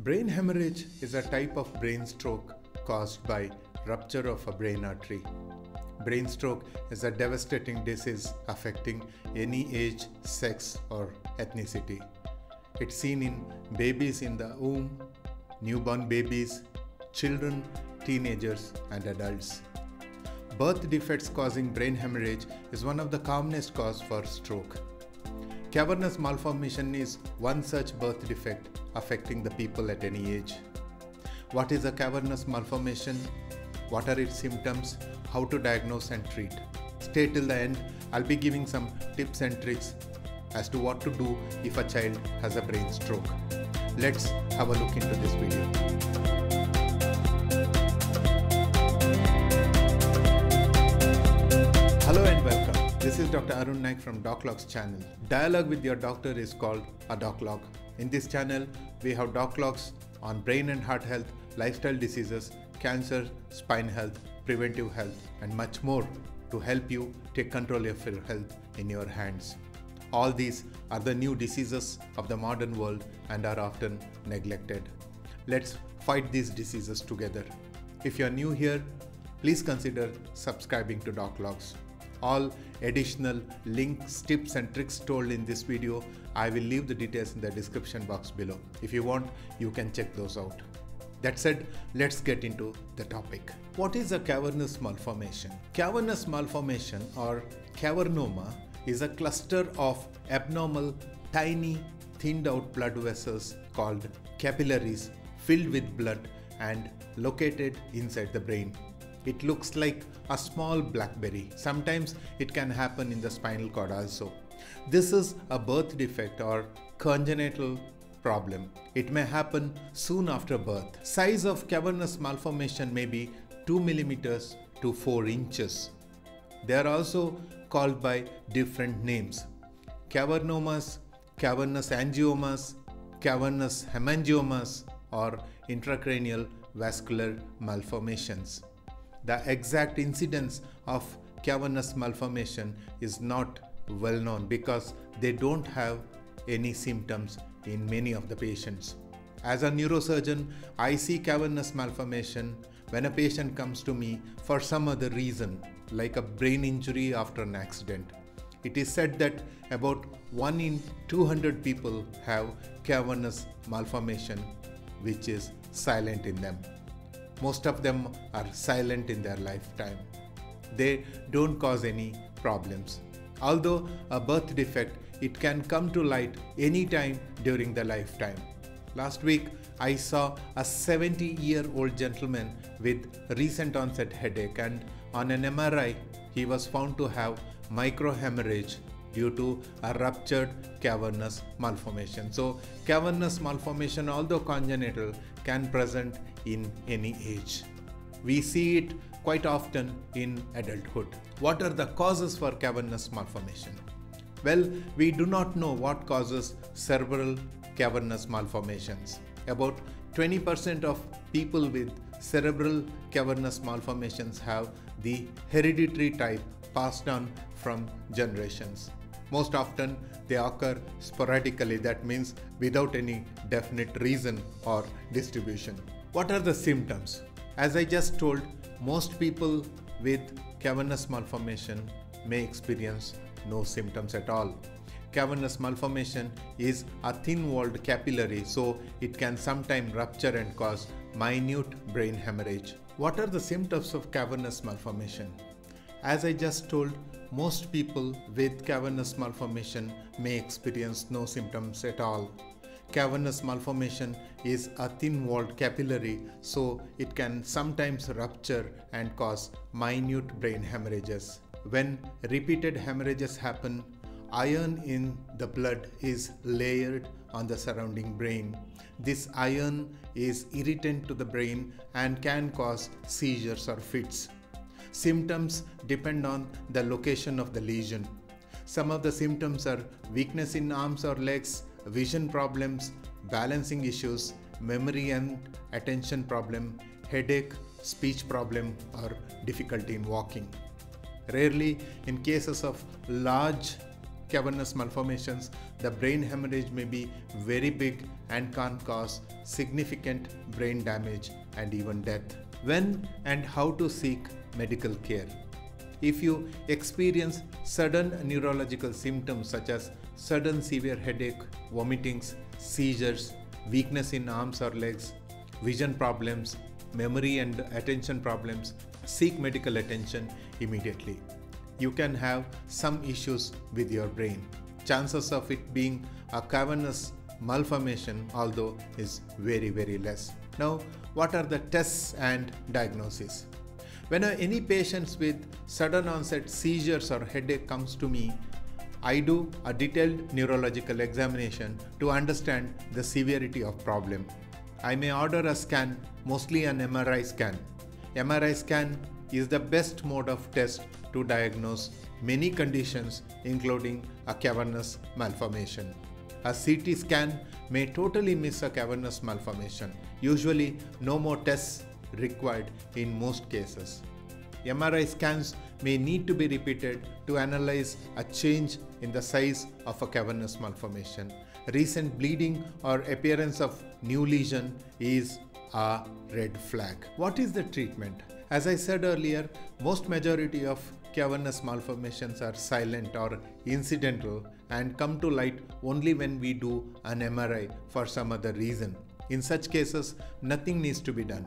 Brain hemorrhage is a type of brain stroke caused by rupture of a brain artery. Brain stroke is a devastating disease affecting any age, sex, or ethnicity. It's seen in babies in the womb, newborn babies, children, teenagers, and adults. Birth defects causing brain hemorrhage is one of the commonest cause for stroke. Cavernous malformation is one such birth defect affecting the people at any age. What is a cavernous malformation? What are its symptoms? How to diagnose and treat? Stay till the end. I'll be giving some tips and tricks as to what to do if a child has a brain stroke. Let's have a look into this video. Hello and welcome. This is Dr. Arun Naik from Doclogues channel. Dialogue with your doctor is called a DocLog. In this channel, we have Doclogues on brain and heart health, lifestyle diseases, cancer, spine health, preventive health, and much more to help you take control of your health in your hands. All these are the new diseases of the modern world and are often neglected. Let's fight these diseases together. If you're new here, please consider subscribing to Doclogues. All additional links, tips, and tricks told in this video, I will leave the details in the description box below. If you want, you can check those out. That said, let's get into the topic. What is a cavernous malformation? Cavernous malformation or cavernoma is a cluster of abnormal, tiny, thinned out blood vessels called capillaries filled with blood and located inside the brain. It looks like a small blackberry. Sometimes it can happen in the spinal cord also. This is a birth defect or congenital problem. It may happen soon after birth. Size of cavernous malformation may be 2 millimeters to 4 inches. They are also called by different names. Cavernomas, cavernous angiomas, cavernous hemangiomas or intracranial vascular malformations. The exact incidence of cavernous malformation is not well known because they don't have any symptoms in many of the patients. As a neurosurgeon, I see cavernous malformation when a patient comes to me for some other reason, like a brain injury after an accident. It is said that about 1 in 200 people have cavernous malformation, which is silent in them. Most of them are silent in their lifetime. They don't cause any problems. Although a birth defect, it can come to light anytime during the lifetime. Last week, I saw a 70 year old gentleman with recent onset headache, and on an MRI, he was found to have microhemorrhage due to a ruptured cavernous malformation. So, cavernous malformation, although congenital, can present in any age. We see it quite often in adulthood. What are the causes for cavernous malformation? Well, we do not know what causes cerebral cavernous malformations. About 20% of people with cerebral cavernous malformations have the hereditary type passed on from generations. Most often, they occur sporadically, that means without any definite reason or distribution. What are the symptoms? As I just told, most people with cavernous malformation may experience no symptoms at all. Cavernous malformation is a thin walled capillary, so it can sometimes rupture and cause minute brain hemorrhage. What are the symptoms of cavernous malformation? As I just told, most people with cavernous malformation may experience no symptoms at all. Cavernous malformation is a thin walled capillary, so it can sometimes rupture and cause minute brain hemorrhages. When repeated hemorrhages happen, iron in the blood is layered on the surrounding brain. This iron is irritant to the brain and can cause seizures or fits. Symptoms depend on the location of the lesion. Some of the symptoms are weakness in arms or legs, vision problems, balancing issues, memory and attention problem, headache, speech problem, or difficulty in walking. Rarely, in cases of large cavernous malformations, the brain hemorrhage may be very big and can cause significant brain damage and even death. When and how to seek medical care. If you experience sudden neurological symptoms such as sudden severe headache, vomitings, seizures, weakness in arms or legs, vision problems, memory and attention problems, seek medical attention immediately. You can have some issues with your brain. Chances of it being a cavernous malformation, although, is very, very less. Now, what are the tests and diagnosis? When any patients with sudden onset seizures or headache comes to me, I do a detailed neurological examination to understand the severity of problem. I may order a scan, mostly an MRI scan. MRI scan is the best mode of test to diagnose many conditions including a cavernous malformation. A CT scan may totally miss a cavernous malformation. Usually no more tests required in most cases. MRI scans may need to be repeated to analyze a change in the size of a cavernous malformation. Recent bleeding or appearance of new lesion is a red flag. What is the treatment? As I said earlier, most majority of cavernous malformations are silent or incidental and come to light only when we do an MRI for some other reason. In such cases, nothing needs to be done.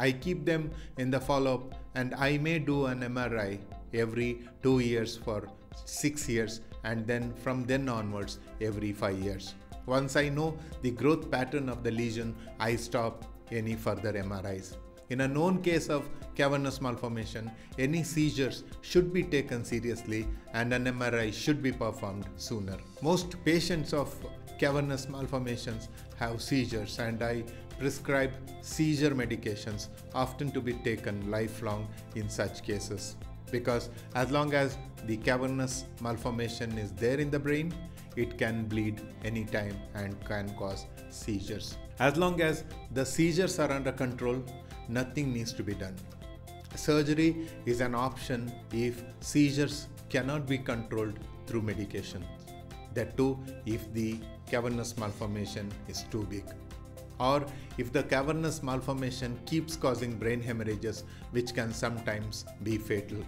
I keep them in the follow up and I may do an MRI every 2 years for 6 years and then from then onwards every 5 years. Once I know the growth pattern of the lesion, I stop any further MRIs. In a known case of cavernous malformation, any seizures should be taken seriously and an MRI should be performed sooner. Most patients of cavernous malformations have seizures and I prescribe seizure medications often to be taken lifelong in such cases. Because as long as the cavernous malformation is there in the brain it can bleed anytime and can cause seizures. As long as the seizures are under control nothing needs to be done. Surgery is an option if seizures cannot be controlled through medication. That too if the cavernous malformation is too big or if the cavernous malformation keeps causing brain hemorrhages which can sometimes be fatal.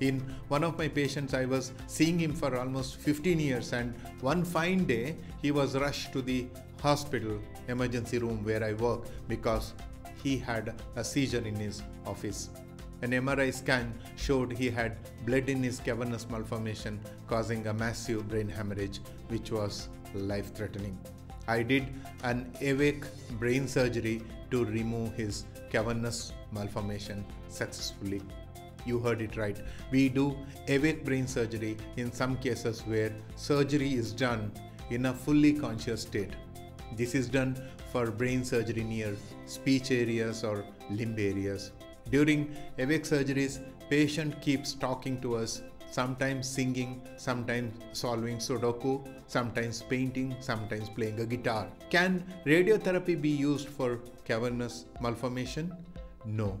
In one of my patients, I was seeing him for almost 15 years, and one fine day he was rushed to the hospital emergency room where I work because he had a seizure in his office. An MRI scan showed he had blood in his cavernous malformation, causing a massive brain hemorrhage, which was life threatening. I did an awake brain surgery to remove his cavernous malformation successfully. You heard it right. We do awake brain surgery in some cases where surgery is done in a fully conscious state. This is done for brain surgery near speech areas or limb areas. During awake surgeries, patient keeps talking to us sometimes singing, sometimes solving Sudoku, sometimes painting, sometimes playing a guitar. Can radiotherapy be used for cavernous malformation? No.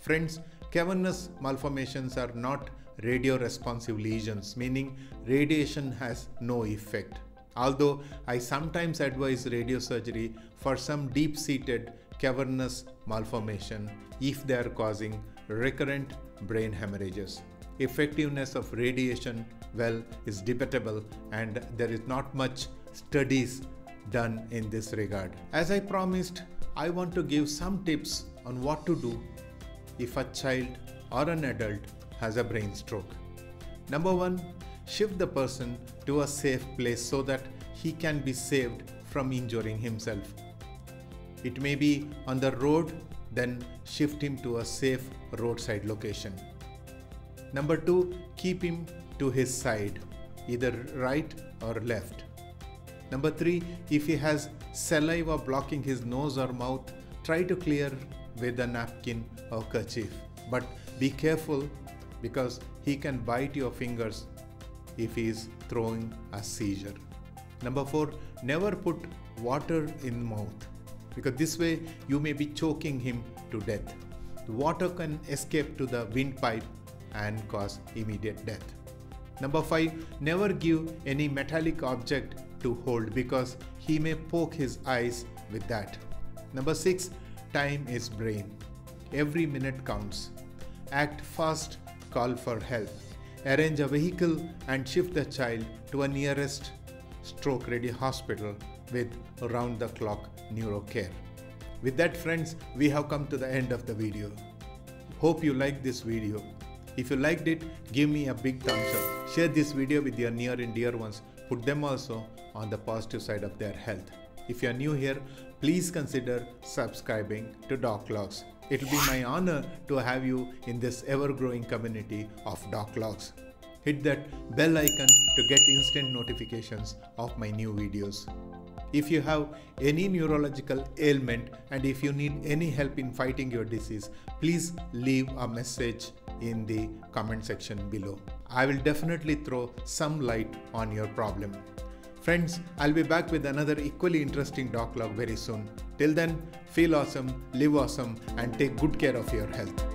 Friends, cavernous malformations are not radio responsive lesions, meaning radiation has no effect. Although I sometimes advise radiosurgery for some deep seated cavernous malformation if they are causing recurrent brain hemorrhages effectiveness of radiation well is debatable and there is not much studies done in this regard. As I promised, I want to give some tips on what to do if a child or an adult has a brain stroke. Number one, shift the person to a safe place so that he can be saved from injuring himself. It may be on the road, then shift him to a safe roadside location. Number two, keep him to his side, either right or left. Number three, if he has saliva blocking his nose or mouth, try to clear with a napkin or kerchief. But be careful because he can bite your fingers if he is throwing a seizure. Number four, never put water in mouth because this way you may be choking him to death. The water can escape to the windpipe and cause immediate death. Number 5. Never give any metallic object to hold because he may poke his eyes with that. Number 6. Time is brain. Every minute counts. Act fast, call for help. Arrange a vehicle and shift the child to a nearest stroke ready hospital with round the clock neurocare. With that friends, we have come to the end of the video. Hope you liked this video. If you liked it, give me a big thumbs up. Share this video with your near and dear ones. Put them also on the positive side of their health. If you are new here, please consider subscribing to Doclogues. It will be my honor to have you in this ever growing community of Doclogues. Hit that bell icon to get instant notifications of my new videos. If you have any neurological ailment and if you need any help in fighting your disease, please leave a message in the comment section below. I will definitely throw some light on your problem. Friends, I'll be back with another equally interesting Doclogue very soon. Till then, feel awesome, live awesome, and take good care of your health.